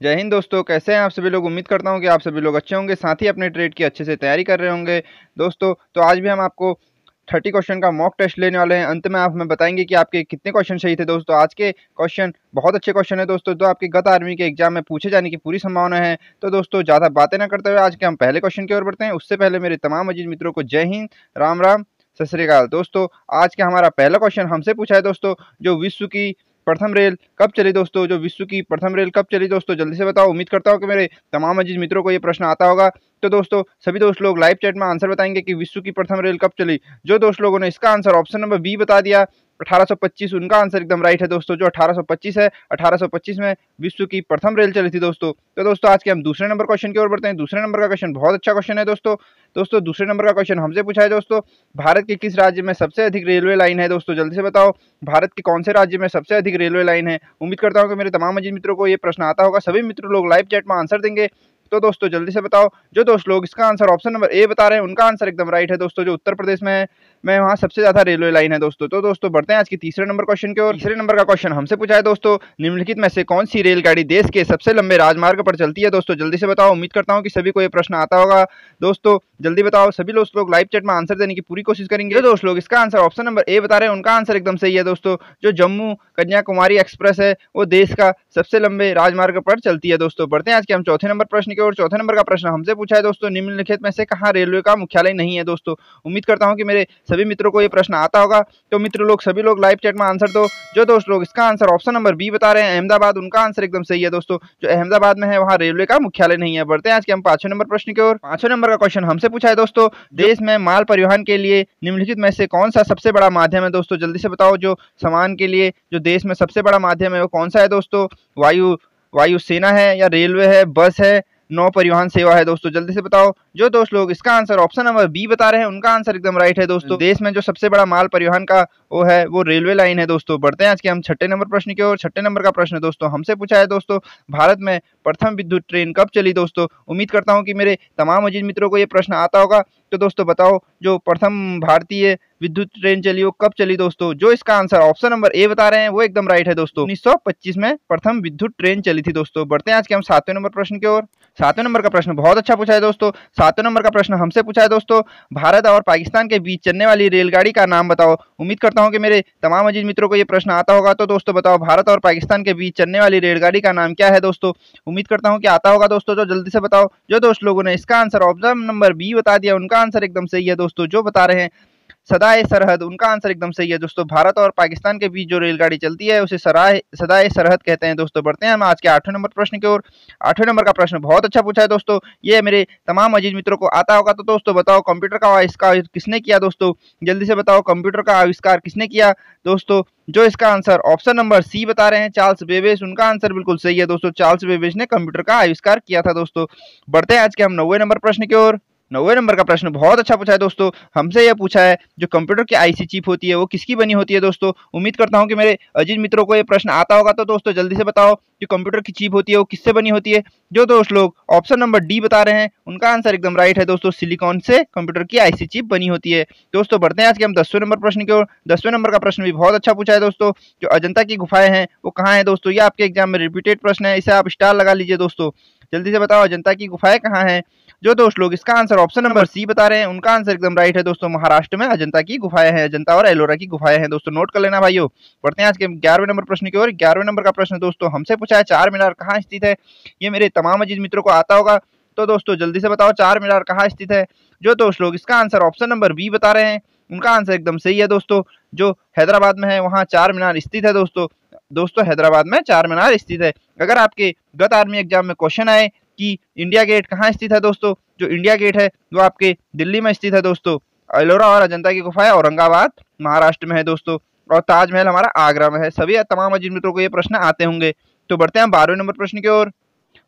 जय हिंद दोस्तों, कैसे हैं आप सभी लोग? उम्मीद करता हूँ कि आप सभी लोग अच्छे होंगे, साथ ही अपने ट्रेड की अच्छे से तैयारी कर रहे होंगे। दोस्तों तो आज भी हम आपको थर्टी क्वेश्चन का मॉक टेस्ट लेने वाले हैं। अंत में आप हमें बताएँगे कि आपके कितने क्वेश्चन सही थे दोस्तों। आज के क्वेश्चन बहुत अच्छे क्वेश्चन है दोस्तों, जो आपके गत आर्मी के एग्ज़ाम में पूछे जाने की पूरी संभावना है। तो दोस्तों, ज़्यादा बातें ना करते हुए आज के हम पहले क्वेश्चन की ओर बढ़ते हैं। उससे पहले मेरे तमाम अज़ीज़ मित्रों को जय हिंद, राम राम, सत श्रीकाल दोस्तों, आज का हमारा पहला क्वेश्चन हमसे पूछा है दोस्तों, जो विश्व की प्रथम रेल कब चली दोस्तों? जो विश्व की प्रथम रेल कब चली दोस्तों? जल्दी से बताओ। उम्मीद करता हूँ कि मेरे तमाम अज़ीज़ मित्रों को ये प्रश्न आता होगा। तो दोस्तों, सभी दोस्त लोग लाइव चैट में आंसर बताएँगे कि विश्व की प्रथम रेल कब चली? जो दोस्त लोगों ने इसका आंसर ऑप्शन नंबर बी बता दिया 1825 उनका आंसर एकदम राइट है दोस्तों, जो 1825 है 1825 में विश्व की प्रथम रेल चली थी दोस्तों। तो दोस्तों, आज के हम दूसरे नंबर क्वेश्चन की ओर बढ़ते हैं। दूसरे नंबर का क्वेश्चन बहुत अच्छा क्वेश्चन है दोस्तों। दोस्तों, दूसरे नंबर का क्वेश्चन हमसे पूछा है दोस्तों, भारत के किस राज्य में सबसे अधिक रेलवे लाइन है दोस्तों? जल्दी से बताओ, भारत के कौन से राज्य में सबसे अधिक रेलवे लाइन है? उम्मीद करता हूँ कि मेरे तमाम अजीत मित्रों को ये प्रश्न आता होगा। सभी मित्र लोग लाइव चैट में आंसर देंगे। तो दोस्तों, जल्दी से बताओ, जो दोस्त लोग इसका आंसर ऑप्शन नंबर ए बता रहे हैं, उनका आंसर एकदम राइट है दोस्तों, जो उत्तर प्रदेश में है। मैं वहाँ सबसे ज़्यादा रेलवे लाइन है दोस्तों। तो दोस्तों, बढ़ते हैं आज की तीसरे नंबर क्वेश्चन की और तीसरे नंबर का क्वेश्चन हमसे पूछा है दोस्तों, निम्नलिखित में से कौन सी रेलगाड़ी देश के सबसे लंबे राजमार्ग पर चलती है? दोस्तों, जल्दी से बताओ। उम्मीद करता हूँ कि सभी को ये प्रश्न आता होगा। दोस्तों, जल्दी बताओ। सभी दोस्त लोग लाइव चैट में आंसर देने की पूरी कोशिश करेंगे। जो दोस्त लोग इसका आंसर ऑप्शन नंबर ए बता रहे हैं, उनका आंसर एकदम सही है दोस्तों। जो जम्मू कन्याकुमारी एक्सप्रेस है, वो देश का सबसे लंबे राजमार्ग पर चलती है दोस्तों। बढ़ते हैं आज के हम चौथे नंबर प्रश्न की और चौथे नंबर का प्रश्न हमसे पूछा है दोस्तों, निम्नलिखित में से कहाँ रेलवे का मुख्यालय नहीं है दोस्तों? उम्मीद करता हूँ कि मेरे सभी मित्रों को ये प्रश्न आता होगा। तो मित्र लोग, सभी लोग लाइव चैट में आंसर दो। जो दोस्त लोग इसका आंसर ऑप्शन नंबर बी बता रहे हैं, अहमदाबाद, उनका आंसर एकदम सही है दोस्तों। जो अहमदाबाद में है, वहाँ रेलवे का मुख्यालय नहीं है। बढ़ते हैं आज के हम पाँचवें नंबर प्रश्न की ओर। पाँचवें नंबर का क्वेश्चन हमसे पूछा है दोस्तों, देश में माल परिवहन के लिए निम्नलिखित में से कौन सा सबसे बड़ा माध्यम है दोस्तों? जल्दी से बताओ, जो सामान के लिए, जो देश में सबसे बड़ा माध्यम है, वो कौन सा है दोस्तों? वायु, वायुसेना है या रेलवे है बस है नौ परिवहन सेवा है दोस्तों जल्दी से बताओ। जो दोस्त लोग इसका आंसर ऑप्शन नंबर बी बता रहे हैं उनका आंसर एकदम राइट है दोस्तों। देश में जो सबसे बड़ा माल परिवहन का वो है वो रेलवे लाइन है दोस्तों। बढ़ते हैं आज के हम छठे नंबर प्रश्न की ओर। छठे नंबर का प्रश्न दोस्तों हमसे पूछा है दोस्तों भारत में प्रथम विद्युत ट्रेन कब चली दोस्तों? उम्मीद करता हूँ कि मेरे तमाम अज़ीज़ मित्रों को ये प्रश्न आता होगा। तो दोस्तों बताओ जो प्रथम भारतीय विद्युत ट्रेन चली वो कब चली दोस्तों? जो इसका आंसर ऑप्शन नंबर ए बता रहे हैं वो एकदम राइट है दोस्तों। 1925 में प्रथम विद्युत ट्रेन चली थी दोस्तों। बढ़ते हैं आज के हम सातवें नंबर प्रश्न की ओर। सातवें नंबर का प्रश्न बहुत अच्छा पूछा है दोस्तों। सातवें नंबर का प्रश्न हमसे पूछा है दोस्तों। भारत और पाकिस्तान के बीच चलने वाली रेलगाड़ी का नाम बताओ। उम्मीद करता हूँ कि मेरे तमाम अज़ीज़ मित्रों को ये प्रश्न आता होगा। तो दोस्तों बताओ, भारत और पाकिस्तान के बीच चलने वाली रेलगाड़ी का नाम क्या है दोस्तों? उम्मीद करता हूँ कि आता होगा दोस्तों तो जल्दी से बताओ। जो दोस्त लोगों ने इसका आंसर ऑप्शन नंबर बी बता दिया, उनका आंसर एकदम सही है दोस्तों, जो बता रहे हैं। सदाए सरहद। उनका आंसर एकदम सही है दोस्तों। भारत और पाकिस्तान के बीच जो रेलगाड़ी चलती है, उसे सराय, सदाए सरहद कहते हैं दोस्तों। बढ़ते हैं हम आज के आठवें नंबर प्रश्न की ओर। आठवें नंबर का प्रश्न बहुत अच्छा पूछा है दोस्तों। ये मेरे तमाम अज़ीज़ मित्रों को आता होगा तो दोस्तों बताओ कंप्यूटर का आविष्कार किसने किया दोस्तों? जल्दी से बताओ कंप्यूटर का आविष्कार किसने किया? दोस्तों, जो इसका आंसर ऑप्शन नंबर सी बता रहे हैं, चार्ल्स बेबेज उनका आंसर बिल्कुल सही है दोस्तों। चार्ल्स बेबेज ने कंप्यूटर का आविष्कार किया था दोस्तों। बढ़ते हैं आज के हम नौवे नंबर प्रश्न की ओर। नौवे नंबर का प्रश्न बहुत अच्छा पूछा है दोस्तों। हमसे यह पूछा है, जो कंप्यूटर की आईसी चिप होती है, वो किसकी बनी होती है दोस्तों? उम्मीद करता हूँ कि मेरे अज़ीज़ मित्रों को ये प्रश्न आता होगा तो दोस्तों जल्दी से बताओ जो कंप्यूटर की चिप होती है, वो किससे बनी होती है? जो दोस्त लोग ऑप्शन नंबर डी बता रहे हैं, उनका आंसर एकदम राइट है दोस्तों सिलिकॉन से कंप्यूटर की आईसी चिप बनी होती है। दोस्तों बढ़ते हैं आज के हम दसवें नंबर प्रश्न की ओर। दसवें नंबर का प्रश्न भी बहुत अच्छा पूछा है दोस्तों, जो अजंता की गुफाएँ हैं, वो कहाँ है दोस्तों? ये आपके एग्ज़ाम में रिपीटेड प्रश्न है, इसे आप स्टार लगा लीजिए दोस्तों। जल्दी से बताओ अजंता की गुफाएँ कहाँ हैं? जो दोस्त लोग, इसका आंसर ऑप्शन नंबर सी बता रहे हैं, उनका आंसर एकदम राइट है दोस्तों, महाराष्ट्र में अजंता की गुफाएँ हैं, अजंता और एलोरा की गुफाएँ हैं। दोस्तों नोट कर लेना भाइयों पढ़ते हैं आज के ग्यारहवें नंबर प्रश्न की ओर। ग्यारहवें नंबर का प्रश्न दोस्तों, हमसे पूछा है, चार मीनार कहाँ स्थित है? ये मेरे तमाम अज़ीज़ मित्रों को आता होगा। तो दोस्तों, जल्दी से बताओ, चार मीनार कहाँ स्थित है? जो दोस्त लोग, इसका आंसर ऑप्शन नंबर बी बता रहे हैं, उनका आंसर एकदम सही है दोस्तों। जो हैदराबाद में है, वहाँ चार मीनार स्थित है दोस्तों। दोस्तों, हैदराबाद में चार मीनार स्थित है। अगर आपके गत आर्मी एग्ज़ाम में क्वेश्चन आए कि इंडिया गेट कहाँ स्थित है दोस्तों, जो इंडिया गेट है, वो आपके दिल्ली में स्थित है दोस्तों। एलोरा और अजंता की गुफा औरंगाबाद, महाराष्ट्र में है दोस्तों, और ताजमहल हमारा आगरा में है। सभी तमाम अजीब मित्रों को ये प्रश्न आते होंगे। तो बढ़ते हैं बारहवें नंबर प्रश्न की ओर।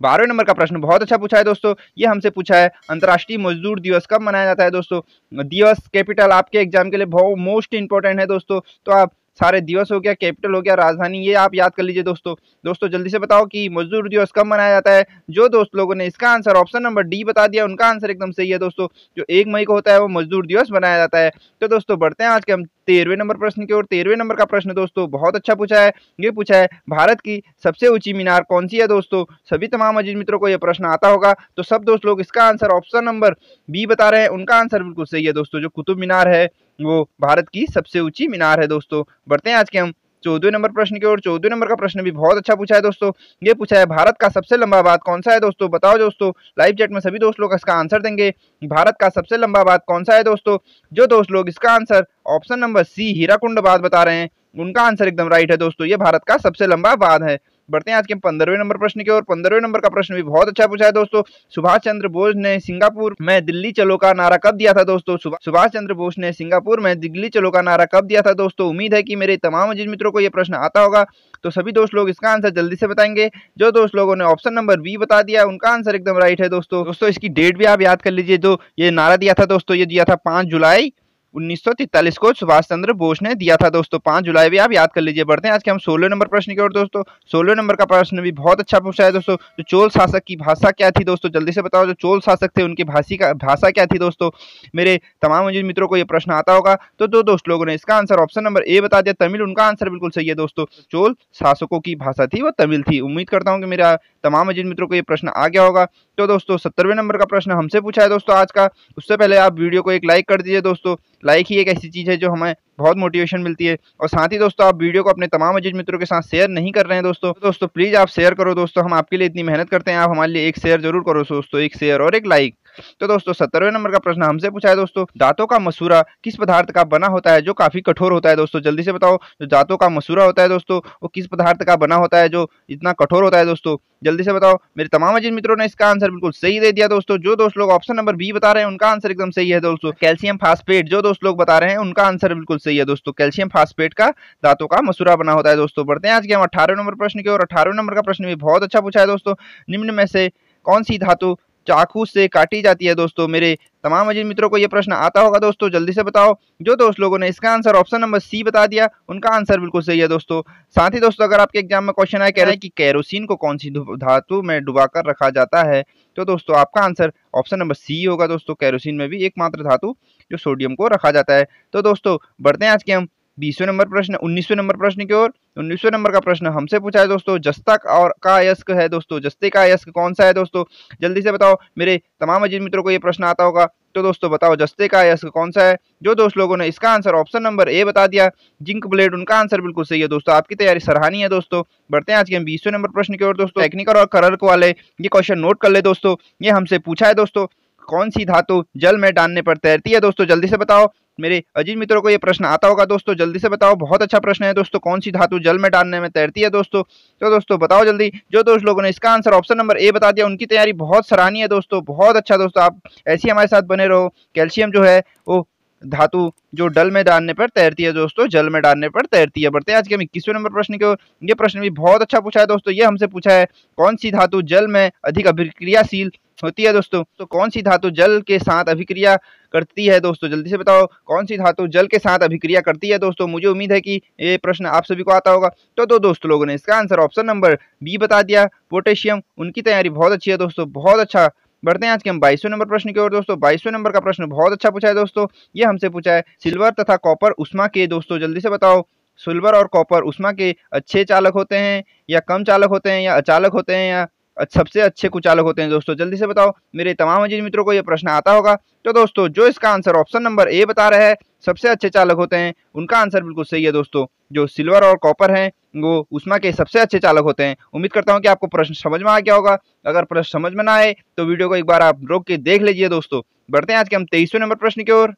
बारहवें नंबर का प्रश्न बहुत अच्छा पूछा है दोस्तों। ये हमसे पूछा है, अंतर्राष्ट्रीय मजदूर दिवस कब मनाया जाता है दोस्तों? दिवस कैपिटल आपके एग्ज़ाम के लिए बहुत मोस्ट इंपॉर्टेंट है दोस्तों। तो आप सारे दिवस हो गया, कैपिटल हो गया, राजधानी, ये आप याद कर लीजिए दोस्तों। दोस्तों, जल्दी से बताओ कि मजदूर दिवस कब मनाया जाता है? जो दोस्त लोगों ने इसका आंसर ऑप्शन नंबर डी बता दिया, उनका आंसर एकदम सही है दोस्तों। जो एक मई को होता है, वो मजदूर दिवस मनाया जाता है। तो दोस्तों, बढ़ते हैं आज के हम तेरहवें नंबर प्रश्न की ओर। तेरहवें नंबर का प्रश्न दोस्तों, बहुत अच्छा पूछा है। ये पूछा है, भारत की सबसे ऊँची मीनार कौन सी है दोस्तों? सभी तमाम अज़ीज़ मित्रों को यह प्रश्न आता होगा। तो सब दोस्त लोग इसका आंसर ऑप्शन नंबर बी बता रहे हैं, उनका आंसर बिल्कुल सही है दोस्तों, जो कुतुब मीनार है। वो भारत की सबसे ऊँची मीनार है दोस्तों। बढ़ते हैं आज के हम। चौदह नंबर प्रश्न की ओर। चौदह नंबर का प्रश्न भी बहुत अच्छा पूछा है दोस्तों। ये पूछा है, भारत का सबसे लंबा बात कौन सा है दोस्तों? बताओ दोस्तों। लाइव चैट में सभी दोस्त लोग इसका आंसर देंगे। भारत का सबसे लंबा बात कौन सा है दोस्तों? जो दोस्त लोग इसका answer option number C Hirakud बात बता रहे हैं, उनका आंसर एकदम राइट है दोस्तों। ये भारत का सबसे लंबा बाद है। बढ़ते हैं। आज के पंद्रहवें नंबर प्रश्न की ओर। पंद्रहवें नंबर का प्रश्न भी बहुत अच्छा पूछा है दोस्तों। सुभाष चंद्र बोस ने सिंगापुर में दिल्ली चलो का नारा कब दिया था दोस्तों? सुभाष चंद्र बोस ने सिंगापुर में दिल्ली चलो का नारा कब दिया था दोस्तों? उम्मीद है कि मेरे तमाम अज़ीज़ मित्रों को यह प्रश्न आता होगा। तो सभी दोस्त लोग इसका आंसर जल्दी से बताएँगे। जो दोस्त लोगों ने ऑप्शन नंबर बी बता दिया, उनका आंसर एकदम राइट है दोस्तों। दोस्तों, इसकी डेट भी आप याद कर लीजिए। जो ये नारा दिया था दोस्तों, ये दिया था पाँच जुलाई। 1943 को सुभाष चंद्र बोस ने दिया था दोस्तों, पाँच जुलाई भी आप याद कर लीजिए, बढ़ते हैं आज के हम सोलह नंबर प्रश्न की ओर दोस्तों। सोलह नंबर का प्रश्न भी बहुत अच्छा पूछा है दोस्तों, जो चोल शासक की भाषा क्या थी दोस्तों, जल्दी से बताओ, जो चोल शासक थे, उनकी भाषी का, भाषा क्या थी दोस्तों? मेरे तमाम मित्रों को यह प्रश्न आता होगा तो दो दोस्त लोगों ने इसका आंसर ऑप्शन नंबर ए बता दिया, तमिल, उनका आंसर बिल्कुल सही है दोस्तों। चोल शासकों की भाषा थी, वो तमिल थी। उम्मीद करता हूँ कि मेरा तमाम अजीत मित्रों को ये प्रश्न आ गया होगा। तो दोस्तों? सत्तरवें नंबर का प्रश्न हमसे पूछा है दोस्तों आज का। उससे पहले आप वीडियो को एक लाइक कर दीजिए दोस्तों। लाइक ही एक ऐसी चीज़ है जो हमें बहुत मोटिवेशन मिलती है। और साथ ही दोस्तों, आप वीडियो को अपने तमाम अज़ीज़ मित्रों के साथ शेयर नहीं कर रहे हैं दोस्तों। दोस्तों प्लीज़ आप शेयर करो दोस्तों। हम आपके लिए इतनी मेहनत करते हैं। आप हमारे लिए एक शेयर ज़रूर करो दोस्तों, एक शेयर और एक लाइक तो दोस्तों, सत्तरवें नंबर का प्रश्न हमसे पूछा है दोस्तों, दांतों का मसूरा किस पदार्थ का बना होता है जो काफ़ी कठोर होता है दोस्तों? जल्दी से बताओ, जो दांतों का मसूरा होता है दोस्तों, वो किस पदार्थ का बना होता है जो इतना कठोर होता है दोस्तों? जल्दी से बताओ, मेरे तमाम अजीत मित्रों ने इसका आंसर बिल्कुल सही दे दिया दोस्तों, जो दोस्त लोग ऑप्शन नंबर बी बता रहे हैं, उनका आंसर एकदम सही है दोस्तों। कैल्शियम फास्फेट, जो दोस्त लोग बता रहे हैं, उनका आंसर बिल्कुल सही है दोस्तों। कैल्शियम फास्फेट का दांतों का मसूरा बना होता है दोस्तों। बढ़ते हैं आज के हम अठारह नंबर प्रश्न की और अठारह नंबर का प्रश्न भी बहुत अच्छा पूछा है दोस्तों, निम्न में से कौन सी धातु चाकू से काटी जाती है दोस्तों। मेरे तमाम अजीत मित्रों को ये प्रश्न आता होगा दोस्तों, जल्दी से बताओ। जो दोस्त लोगों ने इसका आंसर ऑप्शन नंबर सी बता दिया, उनका आंसर बिल्कुल सही है दोस्तों। साथ ही दोस्तों, अगर आपके एग्ज़ाम में क्वेश्चन आए कह रहे हैं कि कैरोसिन को कौन सी धातु में डुबाकर रखा जाता है तो दोस्तों, आपका आंसर ऑप्शन नंबर सी होगा दोस्तों। कैरोसिन में भी एकमात्र धातु जो सोडियम को रखा जाता है। तो दोस्तों, बढ़ते हैं आज के हम बीसवें नंबर प्रश्न, उन्नीसवें नंबर प्रश्न की ओर, उन्नीसवें नंबर का प्रश्न हमसे पूछा है दोस्तों जस्ता और का यस्क है दोस्तों, जस्ते का यस्क कौन सा है दोस्तों? जल्दी से बताओ, मेरे तमाम अजीत मित्रों को ये प्रश्न आता होगा। तो दोस्तों बताओ, जस्ते का यस्क कौन सा है? जो दोस्त लोगों ने इसका आंसर ऑप्शन नंबर ए बता दिया, जिंक ब्लेड, उनका आंसर बिल्कुल सही है दोस्तों, आपकी तैयारी सराहनीय है दोस्तों। बढ़ते हैं आज के हम बीसवें नंबर प्रश्न की ओर दोस्तों टेक्निकल और करर्क वाले ये क्वेश्चन नोट कर ले दोस्तों, ये हमसे पूछा है दोस्तों। कौन सी धातु जल में डालने पर तैरती है? दोस्तों, जल्दी से बताओ। मेरे अज़ीज़ मित्रों को ये प्रश्न आता होगा, दोस्तों, जल्दी से बताओ। बहुत अच्छा प्रश्न है दोस्तों, कौन सी धातु जल में डालने में तैरती है, दोस्तों? तो दोस्तों, बताओ जल्दी। जो दोस्त लोगों ने इसका आंसर ऑप्शन नंबर ए बता दिया, उनकी तैयारी बहुत सराहनीय है दोस्तों, बहुत अच्छा दोस्तों। आप ऐसे हमारे साथ बने रहो। कैल्शियम जो है, वो धातु जो डल में डालने पर तैरती है दोस्तों, जल में डालने पर तैरती है। बढ़ते आज के हम इक्कीसवें नंबर प्रश्न की ये प्रश्न भी बहुत अच्छा पूछा है दोस्तों, ये हमसे पूछा है, कौन सी धातु जल में अधिक अभिक्रियाशील होती है दोस्तों। तो कौन सी धातु जल के साथ अभिक्रिया करती है दोस्तों? जल्दी से बताओ, कौन सी धातु जल के साथ अभिक्रिया करती है दोस्तों? मुझे उम्मीद है कि ये प्रश्न आप सभी को आता होगा। तो दो दोस्तों लोगों ने इसका आंसर ऑप्शन नंबर बी बता दिया पोटेशियम उनकी तैयारी बहुत अच्छी है दोस्तों, बहुत अच्छा। बढ़ते हैं आज के हम बाईसवें नंबर प्रश्न की ओर दोस्तों। बाईसवें नंबर का प्रश्न बहुत अच्छा पूछा है दोस्तों। ये हमसे पूछा है, सिल्वर तथा कॉपर उष्मा के दोस्तों, जल्दी से बताओ। सिल्वर और कॉपर उष्मा के अच्छे चालक होते हैं या कम चालक होते हैं या अचालक होते हैं या सबसे अच्छे कुचालक होते हैं दोस्तों। जल्दी से बताओ, मेरे तमाम अज़ीज़ मित्रों को यह प्रश्न आता होगा। तो दोस्तों, जो इसका आंसर ऑप्शन नंबर ए बता रहे हैं, सबसे अच्छे चालक होते हैं, उनका आंसर बिल्कुल सही है दोस्तों। जो सिल्वर और कॉपर हैं, वो उष्मा के सबसे अच्छे चालक होते हैं। उम्मीद करता हूँ कि आपको प्रश्न समझ में आ गया होगा। अगर प्रश्न समझ में ना आए तो वीडियो को एक बार आप रोक के देख लीजिए दोस्तों। बढ़ते हैं आज के हम तेईसवें नंबर प्रश्न की ओर।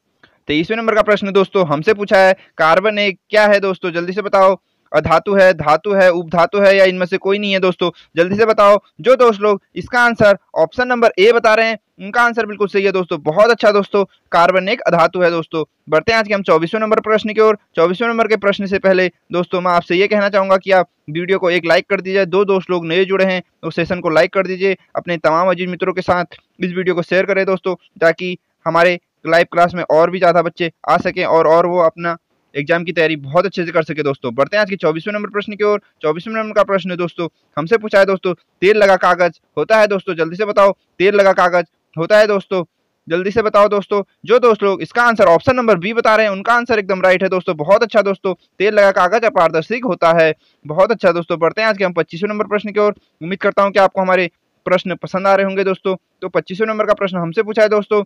तेईसवें नंबर का प्रश्न दोस्तों, हमसे पूछा है, कार्बन एक क्या है दोस्तों? जल्दी से बताओ। अधातु है, धातु है उपधातु है, या इनमें से कोई नहीं है दोस्तों। जल्दी से बताओ, जो दोस्त लोग इसका आंसर ऑप्शन नंबर ए बता रहे हैं, उनका आंसर बिल्कुल सही है दोस्तों। बहुत अच्छा दोस्तों, कार्बन एक अधातु है दोस्तों। बढ़ते हैं आज के हम चौबीसवें नंबर प्रश्न की ओर। चौबीसवें नंबर के प्रश्न से पहले दोस्तों, मैं आपसे ये कहना चाहूँगा कि आप वीडियो को एक लाइक कर दीजिए। दो दोस्त लोग नए जुड़े हैं, उस सेशन को लाइक कर दीजिए। अपने तमाम अज़ीज़ मित्रों के साथ इस वीडियो को शेयर करें दोस्तों, ताकि हमारे लाइव क्लास में और भी ज़्यादा बच्चे आ सकें और और वो अपना एग्ज़ाम की तैयारी बहुत अच्छे से कर सके दोस्तों। बढ़ते हैं आज के चौबीसवें नंबर प्रश्न की ओर। चौबीसवें नंबर का प्रश्न है दोस्तों, हमसे पूछा है दोस्तों, तेल लगा कागज़ होता है दोस्तों? जल्दी से बताओ, तेल लगा कागज़ होता है दोस्तों? जल्दी से बताओ दोस्तों, जो दोस्त लोग इसका आंसर ऑप्शन नंबर बी बता रहे हैं, उनका आंसर एकदम राइट है दोस्तों। बहुत अच्छा दोस्तों, तेल लगा कागज़ अपारदर्शी होता है। बहुत अच्छा दोस्तों, बढ़ते हैं आज के हम पच्चीसवें नंबर प्रश्न की ओर। उम्मीद करता हूँ कि आपको हमारे प्रश्न पसंद आ रहे होंगे दोस्तों। तो पच्चीसवें नंबर का प्रश्न हमसे पूछा है दोस्तों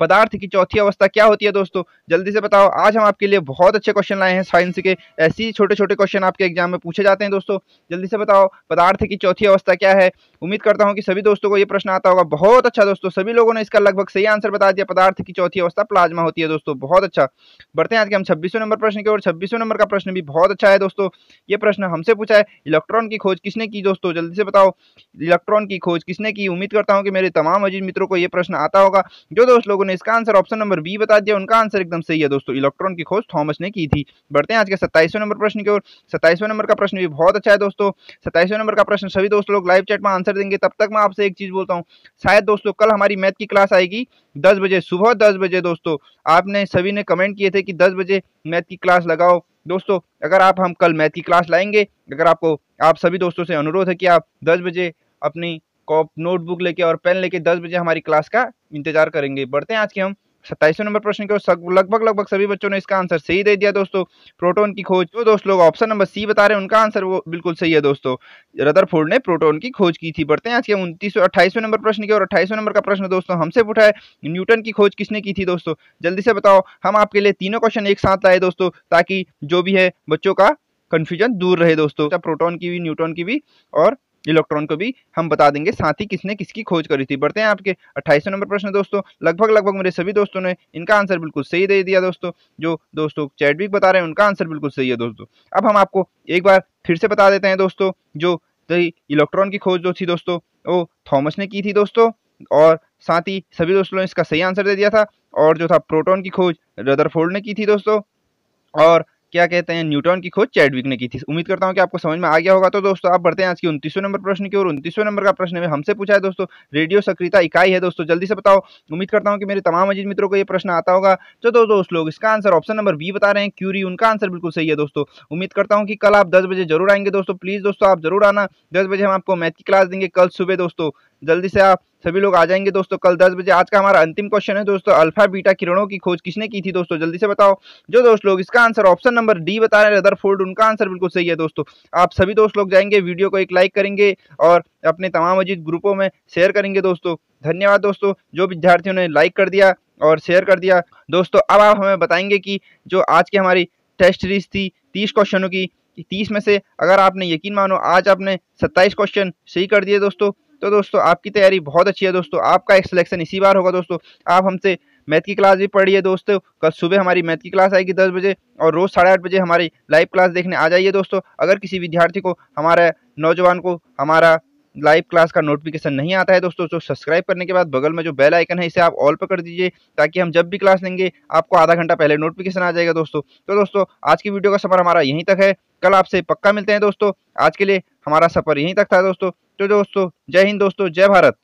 पदार्थ की चौथी अवस्था क्या होती है दोस्तों? जल्दी से बताओ। आज हम आपके लिए बहुत अच्छे क्वेश्चन लाए हैं साइंस के। ऐसे ही छोटे छोटे क्वेश्चन आपके एग्ज़ाम में पूछे जाते हैं दोस्तों। जल्दी से बताओ, पदार्थ की चौथी अवस्था क्या है? उम्मीद करता हूँ कि सभी दोस्तों को ये प्रश्न आता होगा। बहुत अच्छा दोस्तों, सभी लोगों ने इसका लगभग सही आंसर बता दिया। पदार्थ की चौथी अवस्था प्लाज्मा होती है दोस्तों। बहुत अच्छा। बढ़ते हैं आज के हम छब्बीसों नंबर प्रश्न की और छब्बीसवें नंबर का प्रश्न भी बहुत अच्छा है दोस्तों। ये प्रश्न हमसे पूछा है, इलेक्ट्रॉन की खोज किसने की दोस्तों? जल्दी से बताओ। इलेक्ट्रॉन की खोज किसने की? उम्मीद करता हूँ कि मेरे तमाम अज़ीज़ मित्रों को ये प्रश्न आता होगा। जो दोस्त लोगों ने इसका आंसर ऑप्शन नंबर बी बता दिया, उनका आंसर एकदम सही है दोस्तों। इलेक्ट्रॉन की खोज थॉमस ने की थी। बढ़ते हैं आज के सत्ताईसवें नंबर प्रश्न की ओर। सत्ताईसवें नंबर का प्रश्न भी बहुत अच्छा है दोस्तों। सत्ताईसवें नंबर का प्रश्न सभी दोस्त लोग लाइव चैट में आंसर देंगे, तब तक मैं आपसे एक चीज़ बोलता हूँ। शायद दोस्तों कल हमारी मैथ की क्लास आएगी दस बजे, सुबह दस बजे दोस्तों। आपने सभी ने कमेंट किए थे कि दस बजे मैथ की क्लास लगाओ। दोस्तों, अगर आप, हम कल मैथ की क्लास लाएँगे, अगर आपको, आप सभी दोस्तों से अनुरोध है कि आप दस बजे अपनी कॉप नोटबुक लेके और पेन लेके दस बजे हमारी क्लास का इंतज़ार करेंगे। बढ़ते हैं आज के हम सत्ताईसवें नंबर प्रश्न के लगभग लगभग सभी बच्चों ने इसका आंसर सही दे दिया दोस्तों। प्रोटोन की खोज, जो दोस्त लोग ऑप्शन नंबर सी बता रहे हैं, उनका आंसर वो बिल्कुल सही है दोस्तों। रदरफोर्ड ने प्रोटोन की खोज की थी। बढ़ते हैं आज के उनतीस अट्ठाईसवें नंबर प्रश्न की और अट्ठाईसवें नंबर का प्रश्न दोस्तों हमसे पूछा है, न्यूटन की खोज किसने की थी दोस्तों? जल्दी से बताओ, हम आपके लिए तीनों क्वेश्चन एक साथ लाए दोस्तों, ताकि जो भी है बच्चों का कन्फ्यूज़न दूर रहे दोस्तों। प्रोटोन की भी, न्यूटन की भी और इलेक्ट्रॉन को भी हम बता देंगे, साथ ही किसने किसकी खोज करी थी। बढ़ते हैं आपके अट्ठाईसवें नंबर प्रश्न दोस्तों। लगभग लगभग मेरे सभी दोस्तों ने इनका आंसर बिल्कुल सही दे दिया दोस्तों। जो दोस्तों चैटविक बता रहे हैं, उनका आंसर बिल्कुल सही है दोस्तों। अब हम आपको एक बार फिर से बता देते हैं दोस्तों, जो इलेक्ट्रॉन की खोज जो थी दोस्तों, वो थॉमस ने की थी दोस्तों। और साथ ही सभी दोस्तों ने इसका सही आंसर दे दिया था। और जो था प्रोटॉन की खोज, रदरफोल्ड ने की थी दोस्तों। और क्या कहते हैं, न्यूटन की खोज चैडविक ने की थी। उम्मीद करता हूँ कि आपको समझ में आ गया होगा। तो दोस्तों, आप बढ़ते हैं आज की उनतीसवें नंबर प्रश्न की और उनतीसवें नंबर का प्रश्न में हमसे पूछा है दोस्तों, रेडियो सक्रियता इकाई है दोस्तों, जल्दी से बताओ। उम्मीद करता हूँ कि मेरे तमाम अजीत मित्रों को ये प्रश्न आता होगा। तो दोस्त लोग, इसका आंसर ऑप्शन नंबर बी बता रहे हैं, क्यूरी, उनका आंसर बिल्कुल सही है दोस्तों। उम्मीद करता हूँ कि कल आप दस बजे ज़रूर आएँगे दोस्तों। प्लीज़ दोस्तों, आप ज़रूर आना। दस बजे हम आपको मैथ की क्लास देंगे कल सुबह दोस्तों। जल्दी से आप सभी लोग आ जाएँगे दोस्तों कल दस बजे। आज का हमारा अंतिम क्वेश्चन है दोस्तों अल्फ़ा बीटा किरणों की खोज किसने की थी दोस्तों? जल्दी से बताओ। जो दोस्त लोग इसका आंसर ऑप्शन नंबर डी बता रहे हैं रदरफोर्ड उनका आंसर बिल्कुल सही है दोस्तों। आप सभी दोस्त लोग जाएँगे वीडियो को एक लाइक करेंगे और अपने तमाम अजीत ग्रुपों में शेयर करेंगे दोस्तों। धन्यवाद दोस्तों। जो विद्यार्थियों ने लाइक कर दिया और शेयर कर दिया, दोस्तों, अब आप हमें बताएँगे कि जो आज की हमारी टेस्ट सीरीज़ थी, तीस क्वेश्चनों की, तीस में से अगर आपने यकीन मानो, आज आपने सत्ताईस क्वेश्चन सही कर दिए दोस्तों। तो दोस्तों, आपकी तैयारी बहुत अच्छी है दोस्तों। आपका एक सिलेक्शन इसी बार होगा दोस्तों। आप हमसे मैथ की क्लास भी पढ़िए दोस्तों। कल सुबह हमारी मैथ की क्लास आएगी दस बजे और रोज़ साढ़े आठ बजे हमारी लाइव क्लास देखने आ जाइए दोस्तों। अगर किसी विद्यार्थी को, हमारे नौजवान को, हमारा लाइव क्लास का नोटिफिकेशन नहीं आता है दोस्तों तो सब्सक्राइब करने के बाद बगल में जो बेल आइकन है, इसे आप ऑल पर कर दीजिए, ताकि हम जब भी क्लास लेंगे, आपको आधा घंटा पहले नोटिफिकेशन आ जाएगा दोस्तों। तो दोस्तों, आज की वीडियो का सफ़र हमारा यहीं तक है। कल आपसे पक्का मिलते हैं दोस्तों। आज के लिए हमारा सफ़र यहीं तक था दोस्तों। तो दोस्तों, जय हिंद दोस्तों, जय भारत।